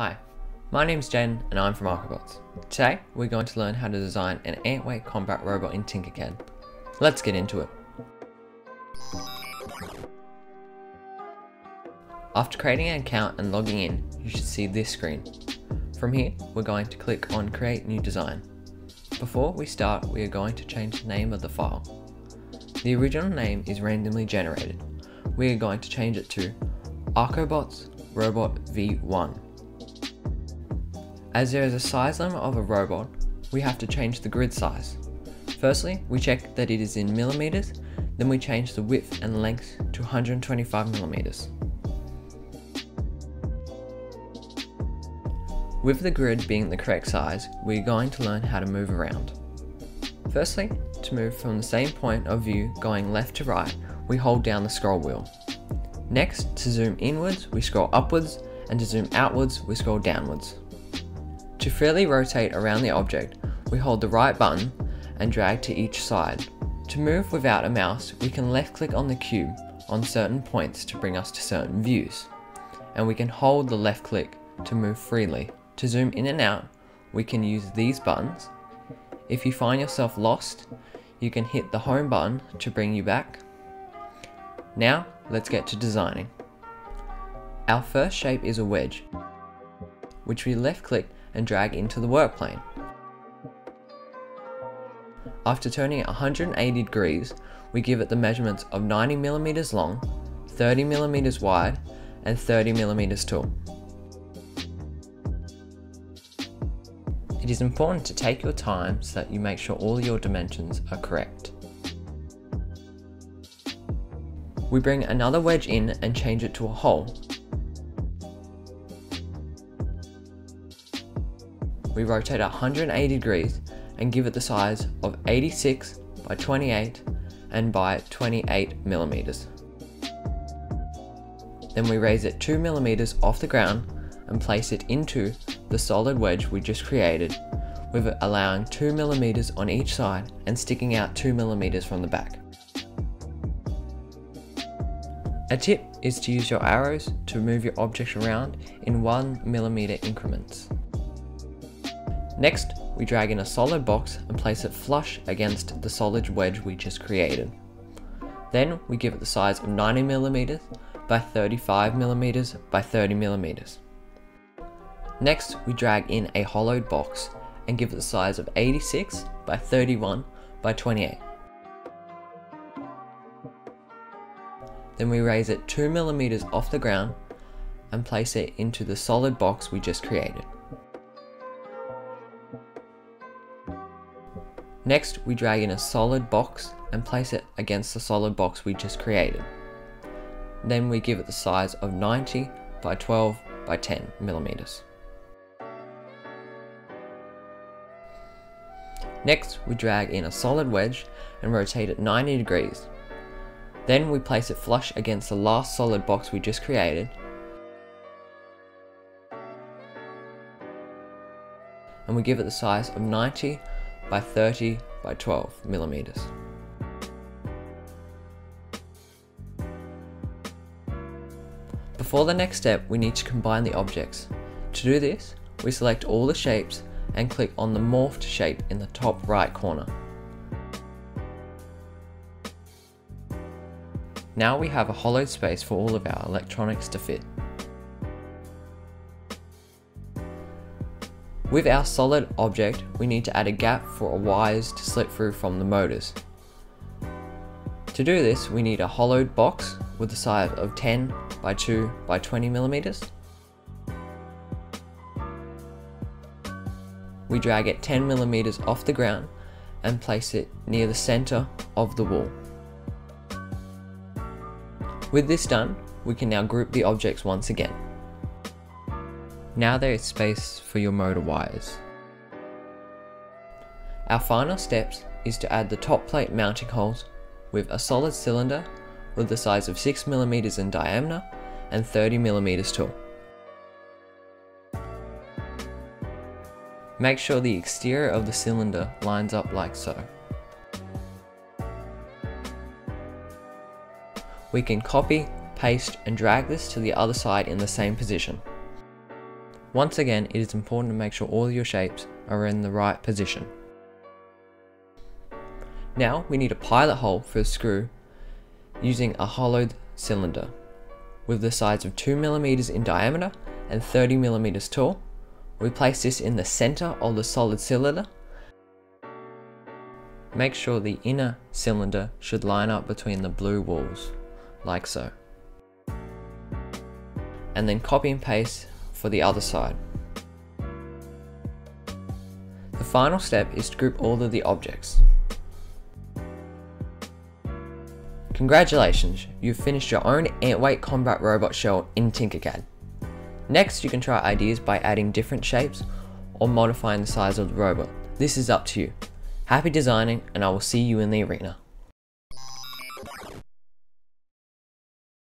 Hi, my name's Jen and I'm from ARKObots. Today we're going to learn how to design an Antweight combat robot in Tinkercad. Let's get into it. After creating an account and logging in, you should see this screen. From here, we're going to click on Create New Design. Before we start, we are going to change the name of the file. The original name is randomly generated. We are going to change it to ARKObots Robot V1. As there is a size limit of a robot, we have to change the grid size. Firstly, we check that it is in millimeters, then we change the width and length to 125 millimeters. With the grid being the correct size, we're going to learn how to move around. Firstly, to move from the same point of view going left to right, we hold down the scroll wheel. Next, to zoom inwards, we scroll upwards, and to zoom outwards, we scroll downwards. To freely rotate around the object, we hold the right button and drag to each side. To move without a mouse, we can left click on the cube on certain points to bring us to certain views. And we can hold the left click to move freely. To zoom in and out, we can use these buttons. If you find yourself lost, you can hit the home button to bring you back. Now, let's get to designing. Our first shape is a wedge, which we left click and drag into the work plane. After turning it 180 degrees, we give it the measurements of 90mm long, 30mm wide, and 30mm tall. It is important to take your time so that you make sure all your dimensions are correct. We bring another wedge in and change it to a hole we rotate 180 degrees and give it the size of 86 by 28 and by 28 millimeters. Then we raise it 2 millimeters off the ground and place it into the solid wedge we just created with it allowing 2 millimeters on each side and sticking out 2 millimeters from the back. A tip is to use your arrows to move your object around in 1 millimeter increments. Next, we drag in a solid box and place it flush against the solid wedge we just created. Then we give it the size of 90mm by 35mm by 30mm. Next, we drag in a hollowed box and give it the size of 86 by 31 by 28. Then we raise it 2mm off the ground and place it into the solid box we just created. Next, we drag in a solid box and place it against the solid box we just created. Then we give it the size of 90 by 12 by 10 millimeters. Next, we drag in a solid wedge and rotate it 90 degrees. Then we place it flush against the last solid box we just created. And we give it the size of 90 by 30 by 12 millimeters. Before the next step, we need to combine the objects. To do this, we select all the shapes and click on the morphed shape in the top right corner. Now we have a hollowed space for all of our electronics to fit. With our solid object, we need to add a gap for wires to slip through from the motors. To do this, we need a hollowed box with a size of 10 by 2 by 20 millimeters. We drag it 10 millimeters off the ground and place it near the center of the wall. With this done, we can now group the objects once again. Now there is space for your motor wires. Our final steps is to add the top plate mounting holes with a solid cylinder with the size of 6mm in diameter and 30mm tall. Make sure the exterior of the cylinder lines up like so. We can copy, paste and drag this to the other side in the same position. Once again, it is important to make sure all your shapes are in the right position. Now we need a pilot hole for the screw using a hollowed cylinder with the sides of 2mm in diameter and 30mm tall. We place this in the center of the solid cylinder. Make sure the inner cylinder should line up between the blue walls, like so. And then copy and paste for the other side. The final step is to group all of the objects. Congratulations, you've finished your own Antweight combat robot shell in Tinkercad. Next, you can try ideas by adding different shapes or modifying the size of the robot. This is up to you. Happy designing and I will see you in the arena.